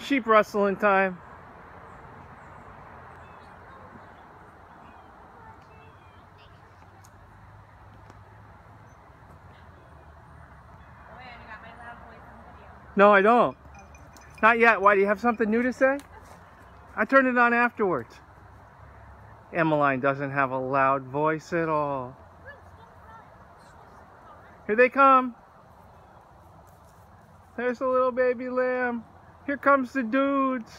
sheep rustling time. No, I don't. Not yet. Why, do you have something new to say? I turned it on afterwards. Emmeline doesn't have a loud voice at all. Here they come. There's a little baby lamb. Here comes the dudes.